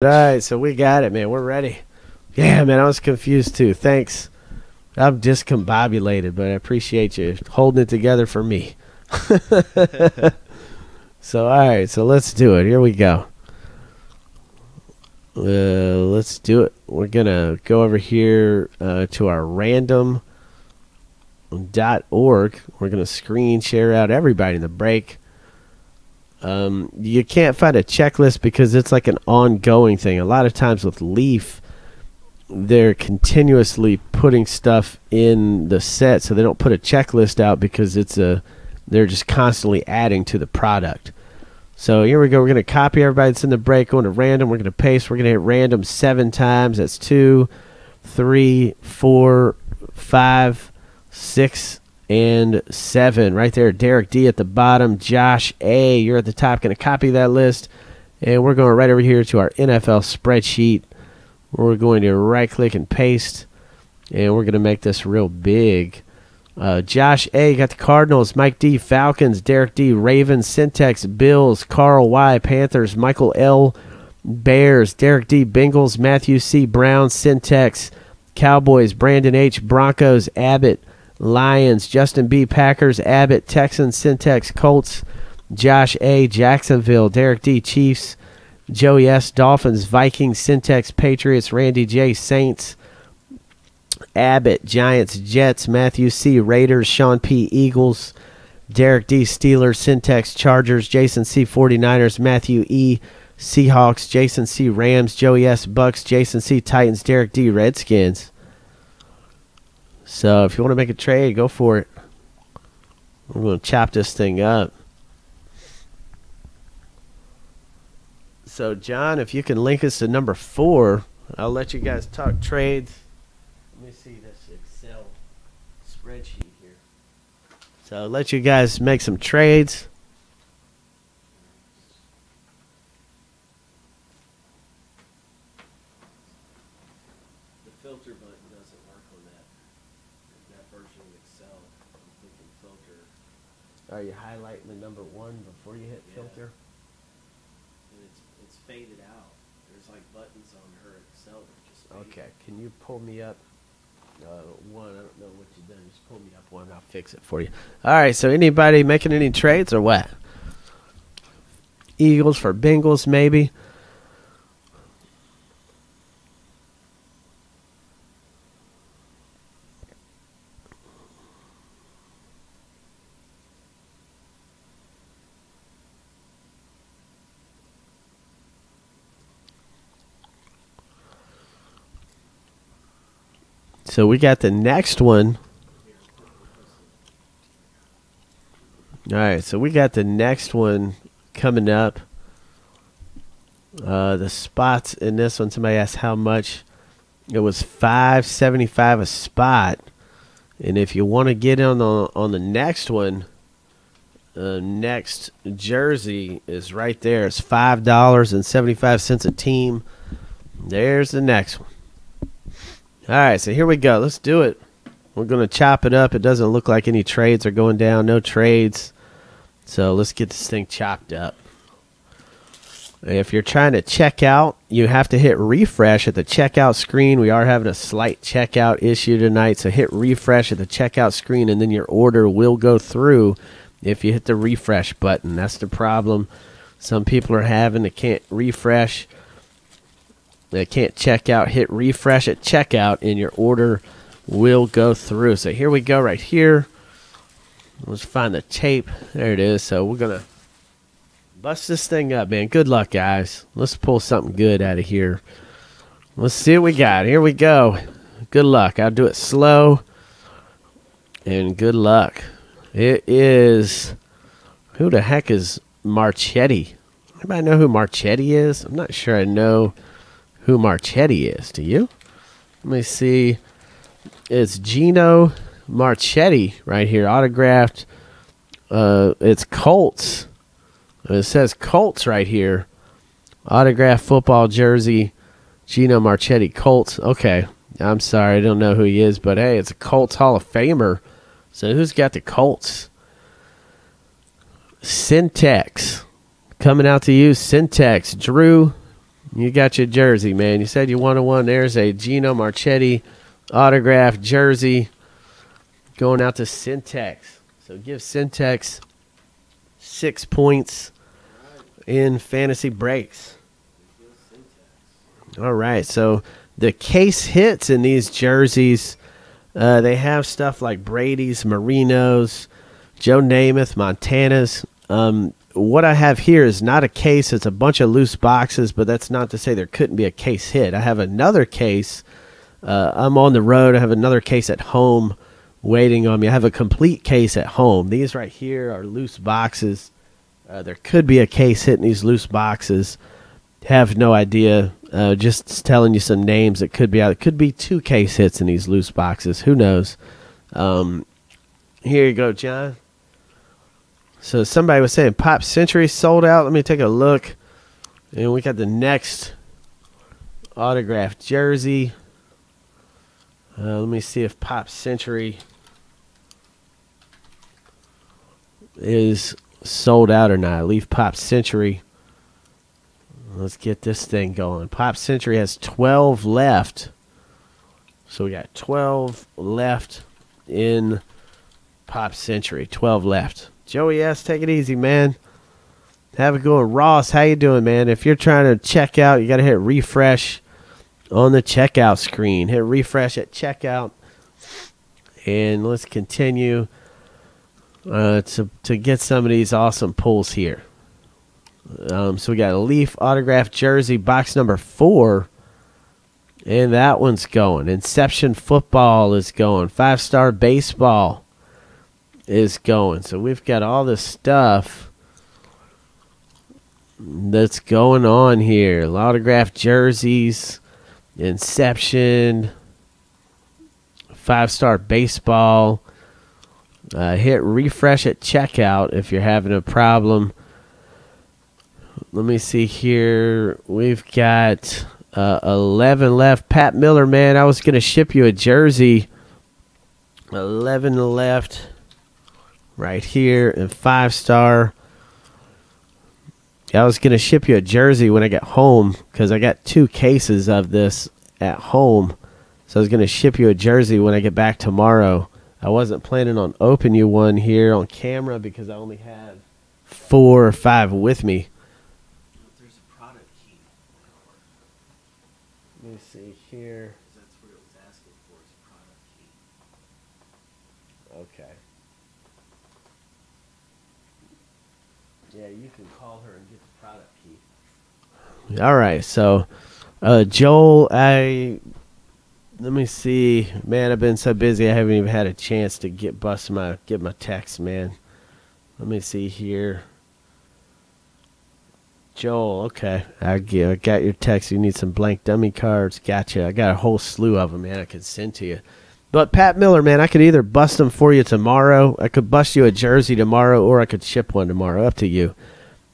All right, so we got it, man. We're ready. Yeah, man, I was confused too. Thanks. I'm discombobulated, but I appreciate you holding it together for me. so, all right, so let's do it. Here we go. Uh, let's do it. We're going to go over here uh, to our random.org. We're going to screen share out everybody in the break. Um, you can't find a checklist because it's like an ongoing thing. A lot of times with Leaf, they're continuously putting stuff in the set, so they don't put a checklist out because it's a they're just constantly adding to the product. So here we go. We're going to copy everybody that's in the break, going to random. We're going to paste. We're going to hit random seven times. That's two, three, four, five, six, and seven. Right there, Derek D at the bottom. Josh A, you're at the top. Going to copy that list. And we're going right over here to our NFL spreadsheet. We're going to right click and paste. And we're going to make this real big. Uh, Josh A got the Cardinals, Mike D Falcons, Derek D Ravens, Syntax Bills, Carl Y Panthers, Michael L Bears, Derek D Bengals, Matthew C Brown, Syntax Cowboys, Brandon H Broncos, Abbott Lions, Justin B Packers, Abbott Texans, Syntax Colts, Josh A Jacksonville, Derek D Chiefs, Joey S Dolphins, Vikings, Syntax Patriots, Randy J Saints. Abbott, Giants, Jets, Matthew C, Raiders, Sean P, Eagles, Derek D, Steelers, Syntax, Chargers, Jason C, 49ers, Matthew E, Seahawks, Jason C, Rams, Joey S, Bucs, Jason C, Titans, Derek D, Redskins. So if you want to make a trade, go for it. I'm going to chop this thing up. So, John, if you can link us to number four, I'll let you guys talk trades. Let me see this Excel spreadsheet here. So I'll let you guys make some trades. The filter button doesn't work on that that version of Excel. I'm thinking filter. Are you highlighting the number one before you hit Yeah. filter? and it's it's faded out. There's like buttons on her Excel that just faded. Okay, can you pull me up uh, one? I don't know what you've done. Just pull me up one. I'll fix it for you. All right. So anybody making any trades or what? Eagles for Bengals, maybe. So we got the next one. All right, so we got the next one coming up. Uh, the spots in this one, somebody asked how much. It was five seventy five a spot, and if you want to get on the on the next one, uh, next jersey is right there. It's five dollars and seventy five cents a team. There's the next one. All right, so here we go. Let's do it. We're going to chop it up. It doesn't look like any trades are going down. No trades. So let's get this thing chopped up. If you're trying to check out, you have to hit refresh at the checkout screen. We are having a slight checkout issue tonight, so hit refresh at the checkout screen and then your order will go through if you hit the refresh button. That's the problem some people are having. They can't refresh. They can't check out. Hit refresh at checkout, and your order will go through. So here we go, right here. Let's find the tape. There it is. So we're gonna bust this thing up, man. Good luck, guys. Let's pull something good out of here. Let's see what we got. Here we go. Good luck. I'll do it slow. And good luck. It is. Who the heck is Marchetti? Anybody know who Marchetti is? I'm not sure I know who Marchetti is. Do you? Let me see. It's Gino Marchetti right here, autographed. Uh, it's Colts. It says Colts right here. Autographed football jersey, Gino Marchetti, Colts. Okay, I'm sorry, I don't know who he is, but hey, it's a Colts Hall of Famer. So who's got the Colts? Syntax coming out to you. Syntax Drew You got your jersey, man. You said you wanted one. There's a Gino Marchetti autographed jersey going out to Syntex. So give Syntex six points in fantasy breaks. All right, so the case hits in these jerseys. Uh, they have stuff like Brady's, Marinos, Joe Namath, Montana's. Um, what I have here is not a case; it's a bunch of loose boxes. But that's not to say there couldn't be a case hit. I have another case. Uh, I'm on the road. I have another case at home waiting on me. I have a complete case at home. These right here are loose boxes. Uh, there could be a case hitting these loose boxes. Have no idea. Uh, just telling you some names that could be out. It could be two case hits in these loose boxes. Who knows? Um, here you go, John. So somebody was saying Pop Century sold out. Let me take a look. And we got the next autographed jersey. Uh, let me see if Pop Century is sold out or not. Leaf Pop Century. Let's get this thing going. Pop Century has 12 left. So we got 12 left in Pop Century. 12 left. Joey S, take it easy, man. Have a good one. Ross, how you doing, man? If you're trying to check out, you got to hit refresh on the checkout screen. Hit refresh at checkout. And let's continue uh, to, to get some of these awesome pulls here. Um, so we got a Leaf autographed jersey, box number four. And that one's going. Inception football is going. Five star baseball is going. So we've got all this stuff that's going on here. Autographed jerseys, Inception, five star baseball. Uh, hit refresh at checkout if you're having a problem. Let me see here. We've got uh, 11 left. Pat Miller, man, I was going to ship you a jersey. 11 left right here and five star. I was going to ship you a jersey when I get home because I got two cases of this at home. So I was going to ship you a jersey when I get back tomorrow. I wasn't planning on opening you one here on camera because I only have four or five with me. There's a product key. Let me see here. 'cause That's what it was asking for, is a product key. Okay. Yeah, you can call her and get the product key. All right, so uh, Joel, I let me see, man. I've been so busy, I haven't even had a chance to get bust my get my text, man. Let me see here. Joel, okay, I get, I got your text. You need some blank dummy cards. Gotcha. I got a whole slew of them, man. I could send to you. But Pat Miller, man, I could either bust them for you tomorrow. I could bust you a jersey tomorrow, or I could ship one tomorrow. Up to you.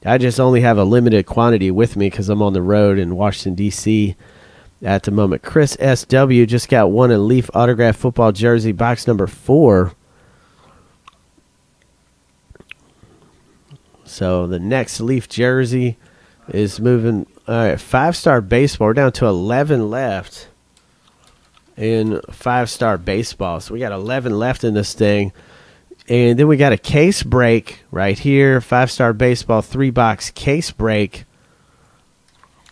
I just only have a limited quantity with me because I'm on the road in Washington D.C. at the moment. Chris S.W. just got one in Leaf autograph football jersey, box number four. So the next Leaf jersey is moving. All right, five star baseball. We're down to 11 left in five star baseball. So we got 11 left in this thing. And then we got a case break right here. Five star baseball, three box case break.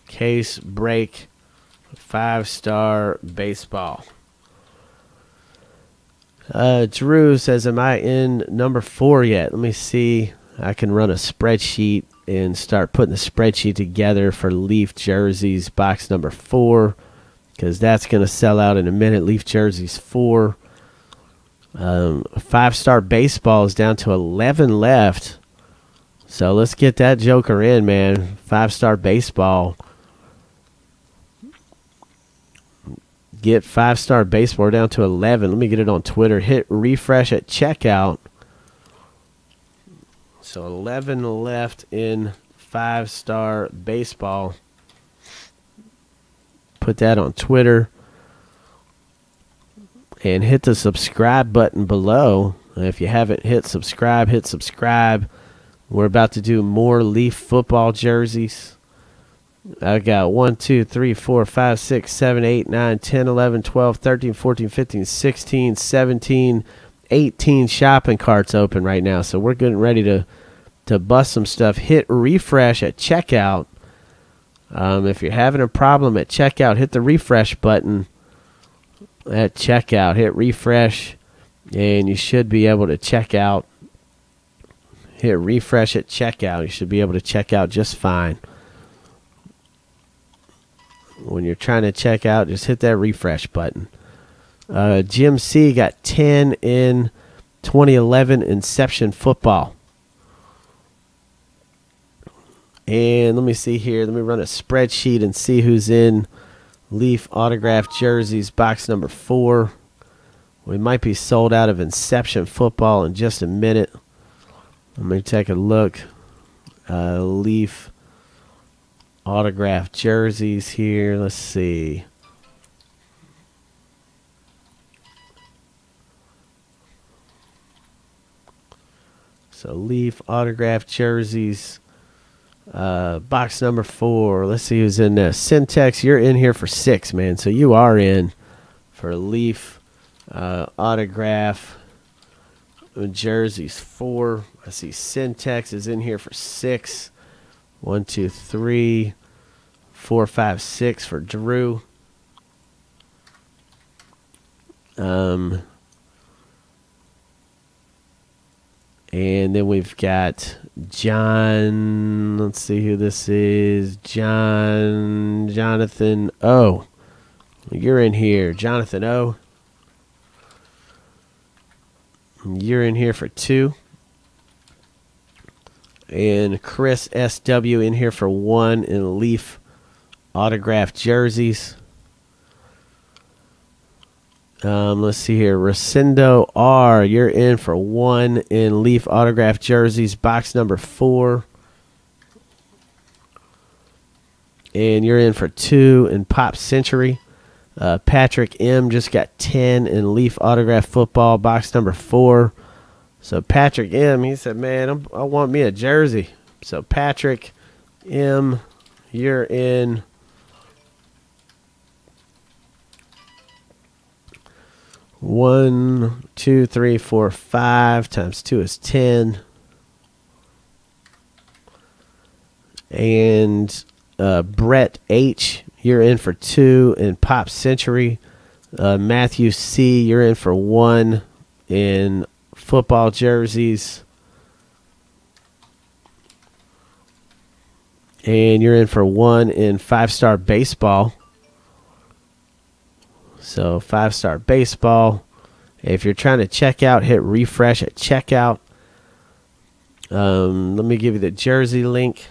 Case break, five star baseball. Uh, Drew says, Am I in number four yet? Let me see. I can run a spreadsheet and start putting the spreadsheet together for Leaf jerseys, box number four, because that's going to sell out in a minute. Leaf jerseys four. Um, five star baseball is down to 11 left. So let's get that joker in, man. Five star baseball. Get five star baseball down to 11. Let me get it on Twitter. Hit refresh at checkout. So 11 left in five star baseball. Put that on Twitter and hit the subscribe button below. If you haven't hit subscribe, hit subscribe. We're about to do more Leaf football jerseys. I got 1, 2, 3, 4, 5, 6, 7, 8, 9, 10, 11, 12, 13, 14, 15, 16, 17, 18 shopping carts open right now. So we're getting ready to, to bust some stuff. Hit refresh at checkout. Um, if you're having a problem at checkout, hit the refresh button at checkout. Hit refresh, and you should be able to check out. Hit refresh at checkout. You should be able to check out just fine when you're trying to check out, just hit that refresh button. Uh, Jim C got 10 in 2011 Inception football. And let me see here. Let me run a spreadsheet and see who's in Leaf autographed jerseys, box number four. We might be sold out of Inception football in just a minute. Let me take a look. Uh, Leaf autographed jerseys here. Let's see. So Leaf autographed jerseys. Uh, box number four. Let's see who's in there. Syntax, you're in here for six, man. So you are in for Leaf uh, autograph jerseys four. I see Syntax is in here for six. One, two, three, four, five, six for Drew. Um, and then we've got John. Let's see who this is. John Jonathan O. You're in here, Jonathan O. You're in here for two and Chris SW in here for one in Leaf autographed jerseys. Um, let's see here. Rosendo R, you're in for one in Leaf autographed jerseys, box number four. And you're in for two in Pop Century. Uh, Patrick M just got 10 in Leaf autographed football, box number four. So Patrick M, he said, "Man, I'm, i want me a jersey." So Patrick M, you're in. One, two, three, four, five times two is ten. And uh, Brett H, you're in for two in Pop Century. Uh, Matthew C, you're in for one in football jerseys. And you're in for one in five star baseball. So, five star baseball. If you're trying to check out, hit refresh at checkout. Um, let me give you the jersey link.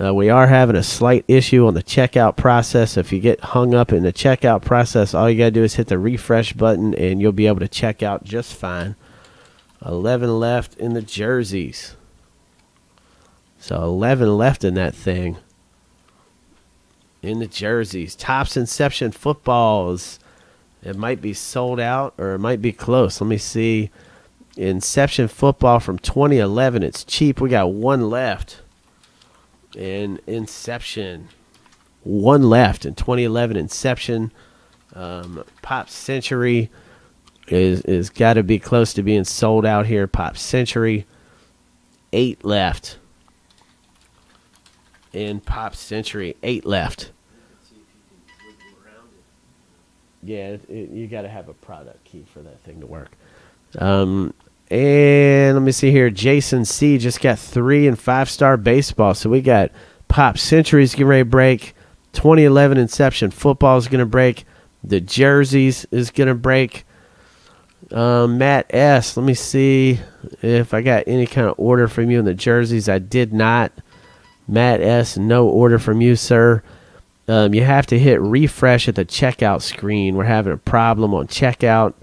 Uh, we are having a slight issue on the checkout process. If you get hung up in the checkout process, all you got to do is hit the refresh button and you'll be able to check out just fine. 11 left in the jerseys. So 11 left in that thing. In the jerseys. Topps Inception footballs. It might be sold out or it might be close. Let me see. Inception football from 2011. It's cheap. We got one left. In Inception. One left in 2011 Inception. Um, Pop Century is is got to be close to being sold out here. Pop Century, eight left. In Pop Century, eight left. Yeah, it, you got to have a product key for that thing to work. Um, and let me see here. Jason C just got three and five star baseball. So we got Pop Centuries getting ready to break. 2011 Inception football is going to break. The jerseys is going to break. Um, Matt S. Let me see if I got any kind of order from you in the jerseys. I did not. Matt S. No order from you, sir. Um, you have to hit refresh at the checkout screen. We're having a problem on checkout.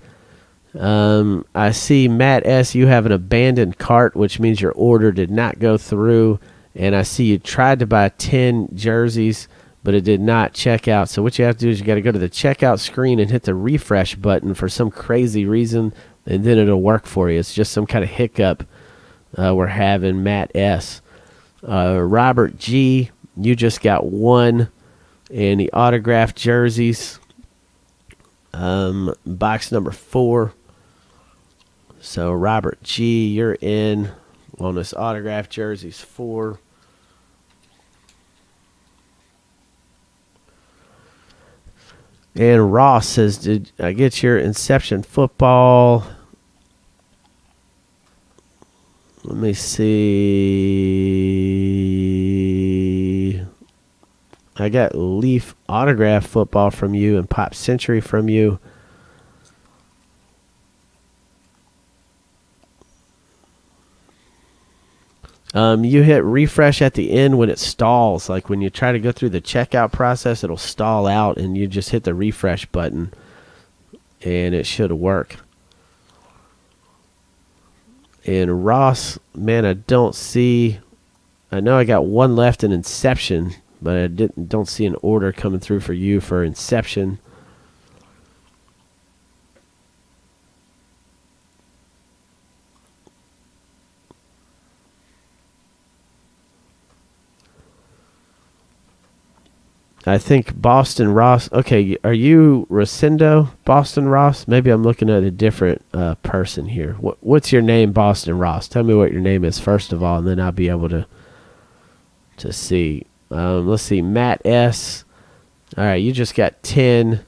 Um, I see Matt S. You have an abandoned cart, which means your order did not go through. And I see you tried to buy 10 jerseys but it did not check out. So what you have to do is you got to go to the checkout screen and hit the refresh button for some crazy reason, and then it'll work for you. It's just some kind of hiccup uh, we're having. Matt S. Uh, Robert G. You just got one in the autographed jerseys. Um, box number four. So Robert G, you're in on this autographed jerseys four. And Ross says, "Did I get your Inception football?" Let me see. I got Leaf autograph football from you and Pop Century from you. Um, you hit refresh at the end when it stalls. Like when you try to go through the checkout process, it'll stall out, and you just hit the refresh button, and it should work. And Ross, man, I don't see. I know I got one left in Inception, but I didn't don't see an order coming through for you for Inception. I think Boston Ross. Okay, are you Rosendo Boston Ross? Maybe I'm looking at a different uh, person here. What, what's your name, Boston Ross? Tell me what your name is first of all, and then I'll be able to to see. Um, let's see, Matt S. All right, you just got ten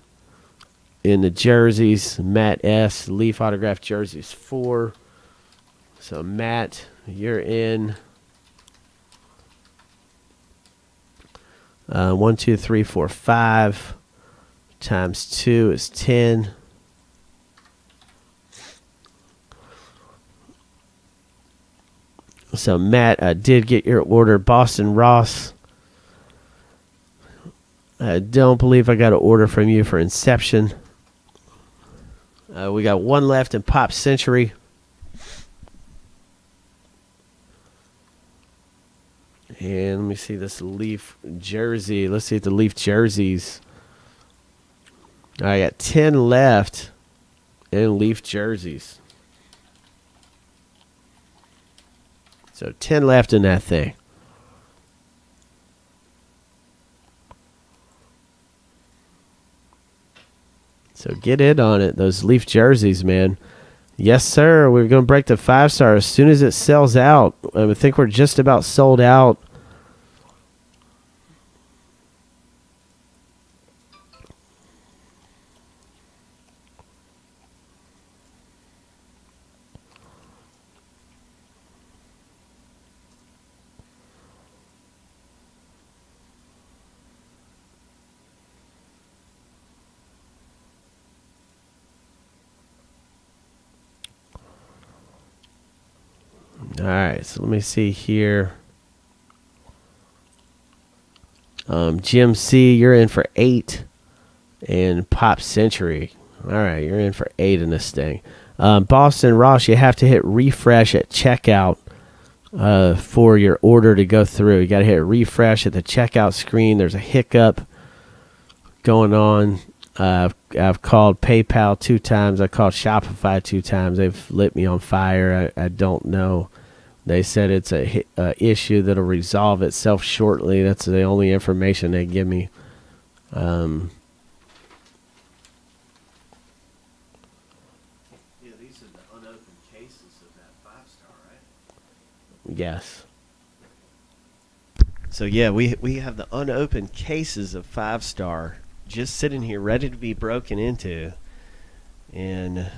in the jerseys. Matt S. Leaf autograph jerseys four. So Matt, you're in. Uh, one, two, three, four, five times two is ten. So Matt, I did get your order, Boston Ross. I don't believe I got an order from you for Inception. Uh, we got one left in Pop Century. And let me see this Leaf jersey. Let's see if the Leaf jerseys. I got 10 left in Leaf jerseys. So 10 left in that thing. So get in on it. Those Leaf jerseys, man. Yes, sir. We're going to break the five star as soon as it sells out. I think we're just about sold out. All right, so let me see here. Um, Jim C, you're in for eight, and Pop Century. All right, you're in for eight in this thing. Um, Boston Ross, you have to hit refresh at checkout uh, for your order to go through. You got to hit refresh at the checkout screen. There's a hiccup going on. Uh, I've, I've called PayPal two times. I called Shopify two times. They've lit me on fire. I, I don't know. They said it's a hi- uh, issue that'll resolve itself shortly. That's the only information they give me. Um, Yeah, these are the unopened cases of that five star, right? yes. So yeah, we we have the unopened cases of five star just sitting here ready to be broken into, and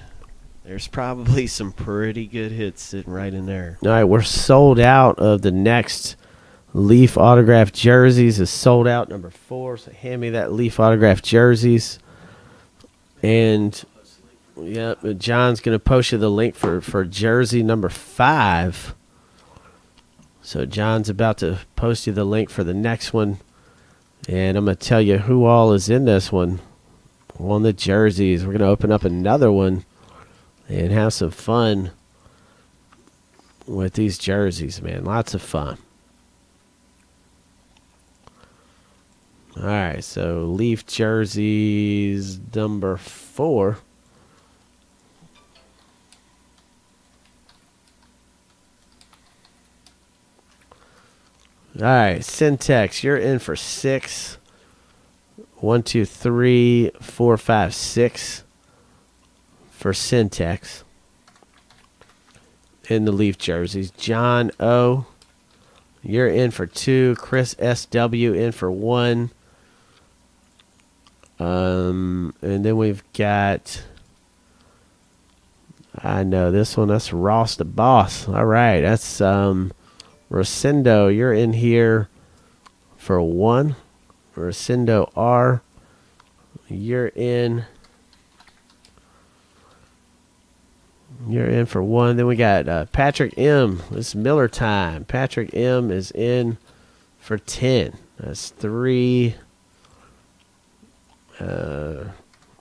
there's probably some pretty good hits sitting right in there. All right, we're sold out of the next Leaf autograph jerseys. Is sold out number four. So hand me that Leaf autograph jerseys, and Yep, uh, John's gonna post you the link for for jersey number five. So John's about to post you the link for the next one, and I'm gonna tell you who all is in this one. On the jerseys, we're gonna open up another one and have some fun with these jerseys, man. Lots of fun. All right, so Leaf jerseys number four. All right, Syntex, you're in for six. One, two, three, four, five, six for Syntax in the Leaf jerseys. John O, you're in for two. Chris S.W. in for one. Um, and then we've got. I know this one. That's Ross the boss. All right, that's um, Rosendo. You're in here for one. Rosendo R. You're in. You're in for one. Then we got uh, Patrick M. It's Miller time. Patrick M. is in for ten. That's three, uh,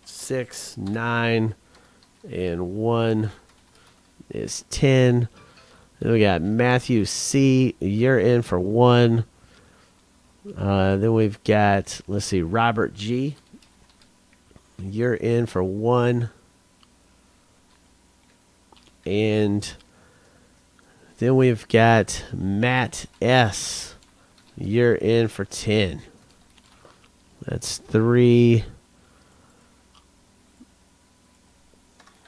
six, nine, and one is ten. Then we got Matthew C. You're in for one. Uh, then we've got let's see, Robert G. You're in for one. And then we've got Matt S. You're in for 10. That's three,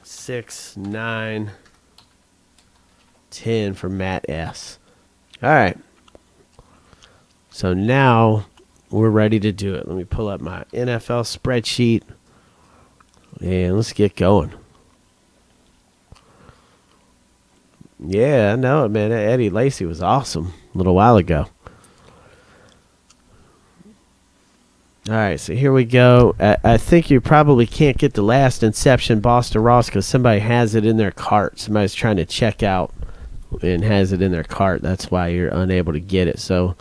six, nine, ten for Matt S. All right. So now we're ready to do it. Let me pull up my NFL spreadsheet and let's get going. Yeah, I know it, man. Eddie Lacy was awesome a little while ago. All right, so here we go. I, I think you probably can't get the last Inception Boston Ross because somebody has it in their cart. Somebody's trying to check out and has it in their cart. That's why you're unable to get it. So